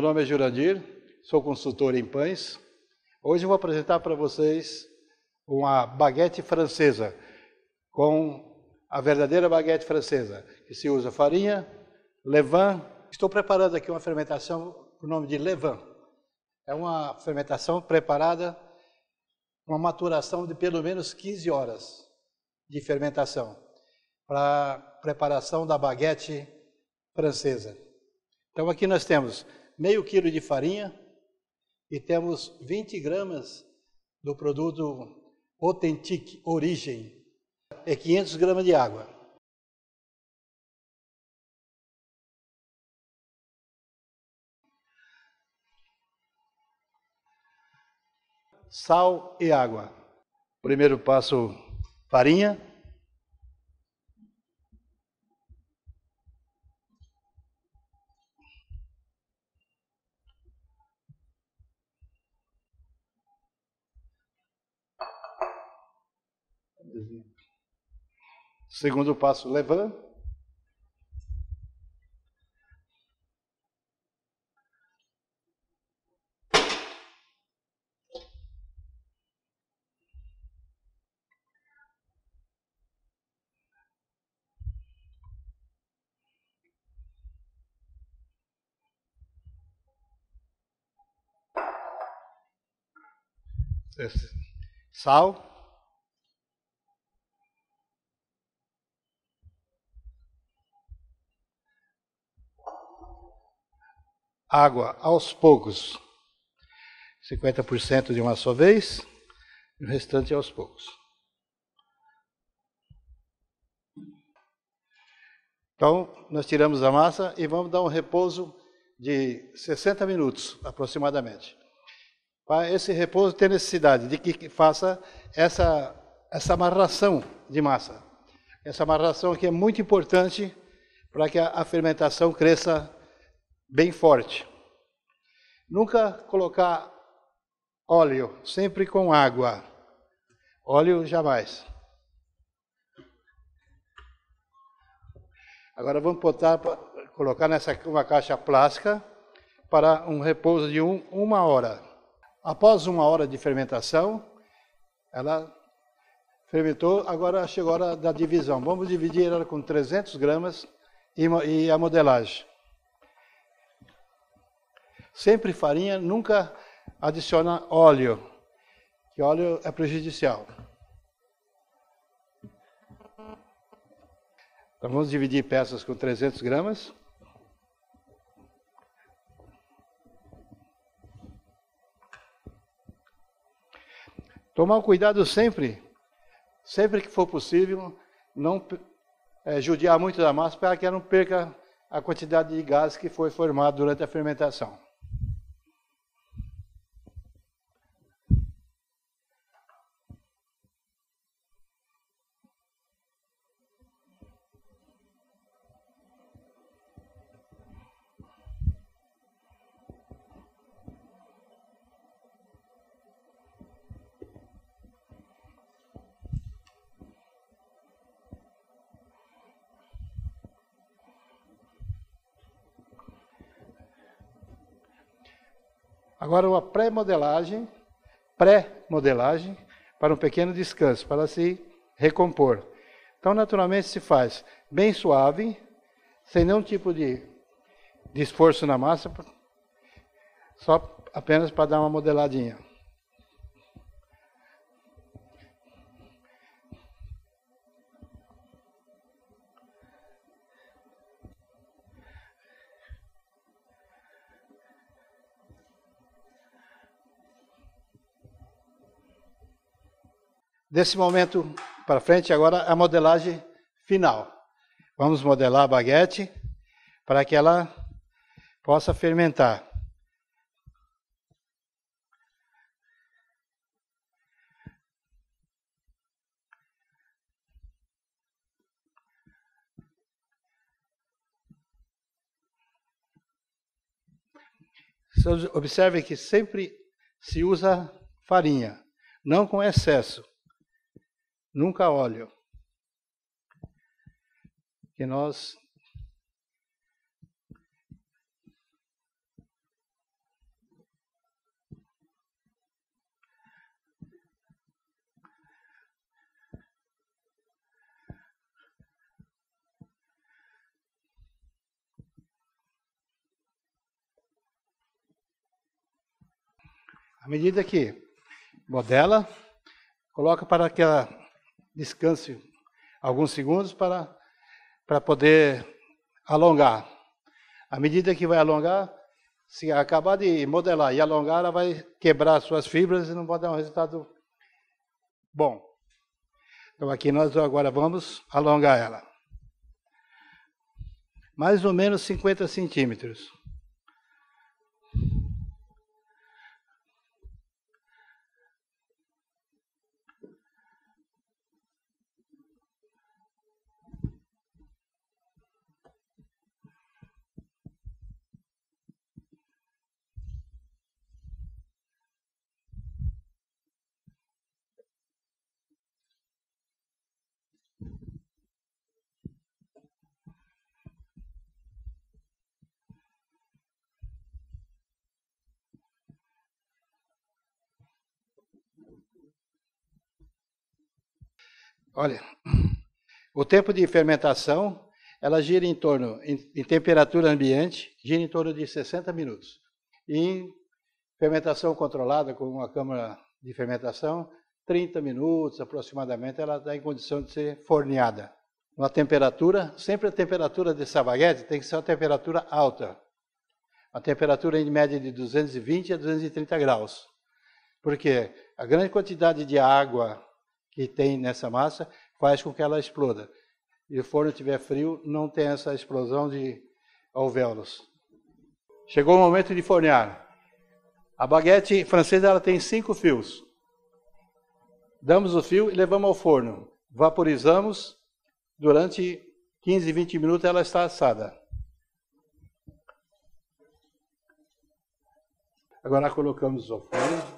nome é Jurandir, sou consultor em pães. Hoje eu vou apresentar para vocês uma baguete francesa, com a verdadeira baguete francesa, que se usa farinha, levain. Estou preparando aqui uma fermentação com o nome de levain. É uma fermentação preparada, uma maturação de pelo menos 15 horas de fermentação para preparação da baguete francesa. Então aqui nós temos meio quilo de farinha e temos 20 gramas do produto Authentic Origem e 500 gramas de água. Sal e água. Primeiro passo, farinha. Segundo passo, levanta. Sal. Água aos poucos. 50% de uma só vez, e o restante aos poucos. Então, nós tiramos a massa e vamos dar um repouso de 60 minutos, aproximadamente. Para esse repouso ter necessidade de que faça essa, essa amarração de massa. Essa amarração aqui é muito importante para que a fermentação cresça bem forte. Nunca colocar óleo, sempre com água. Óleo jamais. Agora vamos botar, colocar nessa uma caixa plástica para um repouso de um, uma hora. Após uma hora de fermentação, ela fermentou, agora chegou a hora da divisão. Vamos dividir ela com 300 gramas e, e a modelagem. Sempre farinha, nunca adiciona óleo, que óleo é prejudicial. Então vamos dividir peças com 300 gramas. Tomar cuidado sempre, sempre que for possível, não é, judiar muito da massa para que ela não perca a quantidade de gás que foi formado durante a fermentação. Agora uma pré-modelagem, pré-modelagem para um pequeno descanso, para se recompor. Então, naturalmente, se faz bem suave, sem nenhum tipo de, de esforço na massa, só apenas para dar uma modeladinha. Desse momento para frente, agora a modelagem final. Vamos modelar a baguete para que ela possa fermentar. Observe que sempre se usa farinha, não com excesso nunca olho. Que nós À medida que modela, coloca para que ela descanse alguns segundos para, para poder alongar. À medida que vai alongar, se acabar de modelar e alongar, ela vai quebrar suas fibras e não vai dar um resultado bom. Então aqui nós agora vamos alongar ela. Mais ou menos 50 centímetros. Olha, o tempo de fermentação, ela gira em torno, em, em temperatura ambiente, gira em torno de 60 minutos. E em fermentação controlada, com uma câmara de fermentação, 30 minutos aproximadamente, ela está em condição de ser forneada. Uma temperatura, sempre a temperatura dessa baguete tem que ser uma temperatura alta. A temperatura em média de 220 a 230 graus. Porque a grande quantidade de água que tem nessa massa faz com que ela exploda. E o forno estiver frio, não tem essa explosão de alvéolos. Chegou o momento de fornear. A baguete francesa ela tem cinco fios. Damos o fio e levamos ao forno. Vaporizamos. Durante 15, 20 minutos ela está assada. Agora colocamos ao forno.